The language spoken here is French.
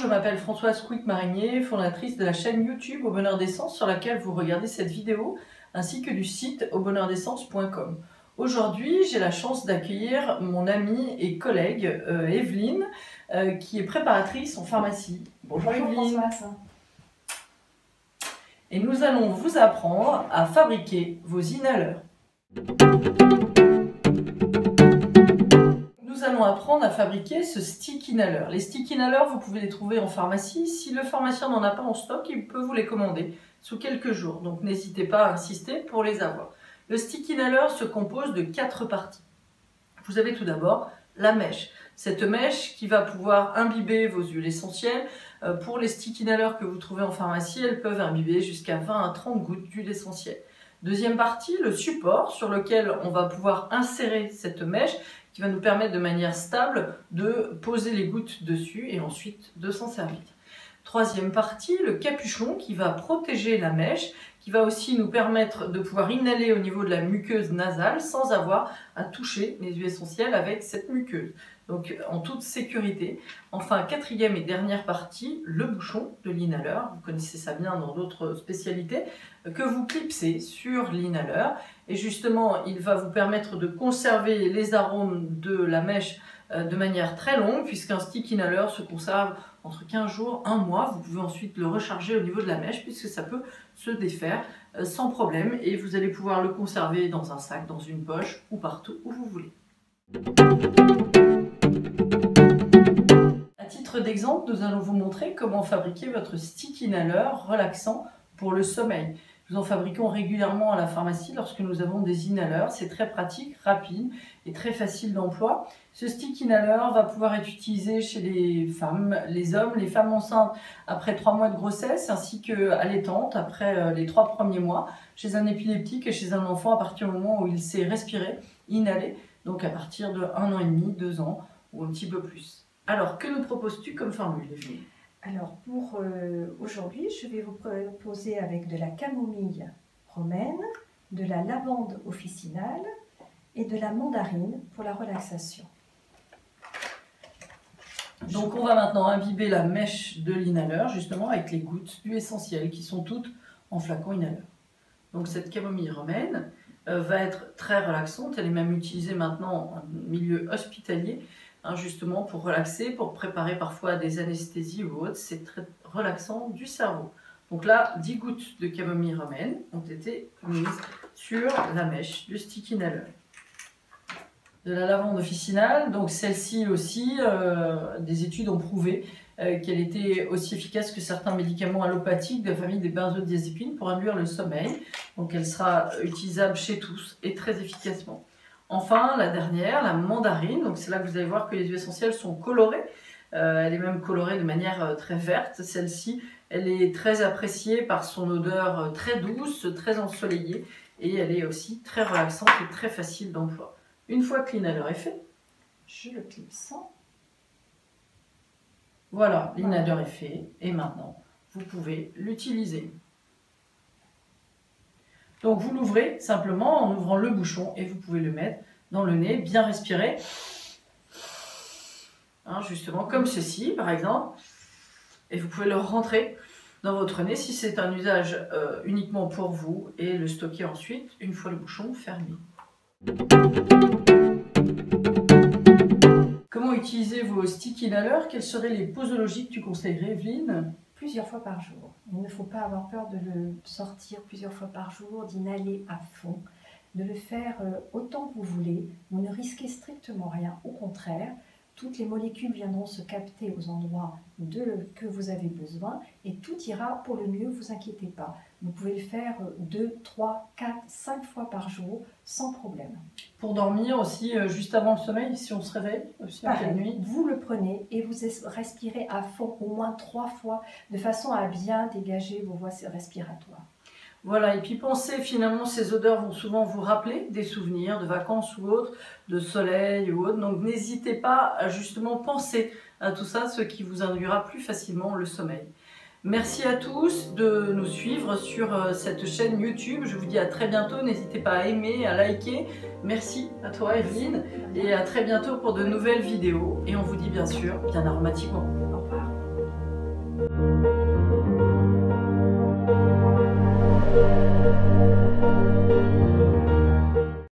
je m'appelle Françoise Quick-Marinier, fondatrice de la chaîne YouTube Au Bonheur d'Essence sur laquelle vous regardez cette vidéo, ainsi que du site aubonheurdessence.com. Aujourd'hui, j'ai la chance d'accueillir mon amie et collègue euh, Evelyne, euh, qui est préparatrice en pharmacie. Bonjour, Evelyne. Et nous allons vous apprendre à fabriquer vos inhaleurs. Allons apprendre à fabriquer ce stick inhaler. Les stick inhalers, vous pouvez les trouver en pharmacie. Si le pharmacien n'en a pas en stock, il peut vous les commander sous quelques jours. Donc n'hésitez pas à insister pour les avoir. Le stick inhaler se compose de quatre parties. Vous avez tout d'abord la mèche. Cette mèche qui va pouvoir imbiber vos huiles essentielles. Euh, pour les stick inhalers que vous trouvez en pharmacie, elles peuvent imbiber jusqu'à 20 à 30 gouttes d'huile essentielle. Deuxième partie, le support sur lequel on va pouvoir insérer cette mèche qui va nous permettre de manière stable de poser les gouttes dessus et ensuite de s'en servir. Troisième partie, le capuchon qui va protéger la mèche, qui va aussi nous permettre de pouvoir inhaler au niveau de la muqueuse nasale sans avoir à toucher les huiles essentielles avec cette muqueuse. Donc en toute sécurité. Enfin, quatrième et dernière partie, le bouchon de l'inhaleur. Vous connaissez ça bien dans d'autres spécialités, que vous clipsez sur l'inhaleur. Et justement, il va vous permettre de conserver les arômes de la mèche euh, de manière très longue, puisqu'un stick inhaler se conserve entre 15 jours, un mois. Vous pouvez ensuite le recharger au niveau de la mèche, puisque ça peut se défaire euh, sans problème. Et vous allez pouvoir le conserver dans un sac, dans une poche, ou partout où vous voulez. À titre d'exemple, nous allons vous montrer comment fabriquer votre stick inhaler relaxant pour le sommeil. Nous en fabriquons régulièrement à la pharmacie lorsque nous avons des inhaleurs. C'est très pratique, rapide et très facile d'emploi. Ce stick inhaler va pouvoir être utilisé chez les femmes, les hommes, les femmes enceintes après trois mois de grossesse ainsi qu'à l'étante après euh, les trois premiers mois, chez un épileptique et chez un enfant à partir du moment où il sait respirer, inhaler, donc à partir de un an et demi, deux ans ou un petit peu plus. Alors, que nous proposes-tu comme formule, Evelyne? Alors pour euh, aujourd'hui, je vais vous proposer avec de la camomille romaine, de la lavande officinale et de la mandarine pour la relaxation. Donc on va maintenant imbiber la mèche de l'inhaleur justement avec les gouttes d'huile essentielle qui sont toutes en flacon inhaleur. Donc cette camomille romaine euh, va être très relaxante, elle est même utilisée maintenant en milieu hospitalier Hein, justement pour relaxer, pour préparer parfois des anesthésies ou autres. C'est très relaxant du cerveau. Donc là, 10 gouttes de camomille romaine ont été mises sur la mèche du stick inhaler. De la lavande officinale, donc celle-ci aussi, euh, des études ont prouvé euh, qu'elle était aussi efficace que certains médicaments allopathiques de la famille des benzodiazépines pour induire le sommeil. Donc elle sera utilisable chez tous et très efficacement. Enfin, la dernière, la mandarine. Donc c'est là que vous allez voir que les huiles essentielles sont colorées. Euh, elle est même colorée de manière euh, très verte. Celle-ci, elle est très appréciée par son odeur euh, très douce, très ensoleillée. Et elle est aussi très relaxante et très facile d'emploi. Une fois que l'inhaler est fait, je le clipse. Voilà, l'inhaler est fait. Et maintenant, vous pouvez l'utiliser. Donc vous l'ouvrez simplement en ouvrant le bouchon et vous pouvez le mettre dans le nez, bien respirer. Hein, justement, comme ceci par exemple. Et vous pouvez le rentrer dans votre nez si c'est un usage euh, uniquement pour vous et le stocker ensuite une fois le bouchon fermé. Comment utiliser vos stick inhalers? Quelles seraient les posologies que tu conseillerais, Plusieurs fois par jour. Il ne faut pas avoir peur de le sortir plusieurs fois par jour, d'inhaler à fond, de le faire euh, autant que vous voulez. Vous ne risquez strictement rien. Au contraire, toutes les molécules viendront se capter aux endroits de, que vous avez besoin et tout ira pour le mieux, vous inquiétez pas. Vous pouvez le faire 2, 3, 4, 5 fois par jour sans problème. Pour dormir aussi, euh, juste avant le sommeil, si on se réveille aussi la nuit Vous le prenez et vous respirez à fond au moins 3 fois de façon à bien dégager vos voies respiratoires. Voilà, et puis pensez finalement, ces odeurs vont souvent vous rappeler des souvenirs de vacances ou autres, de soleil ou autre. Donc n'hésitez pas à justement penser à tout ça, ce qui vous induira plus facilement le sommeil. Merci à tous de nous suivre sur euh, cette chaîne YouTube. Je vous dis à très bientôt. N'hésitez pas à aimer, à liker. Merci à toi Evelyne et à très bientôt pour de nouvelles vidéos. Et on vous dit bien sûr bien aromatiquement. Au revoir. thank you.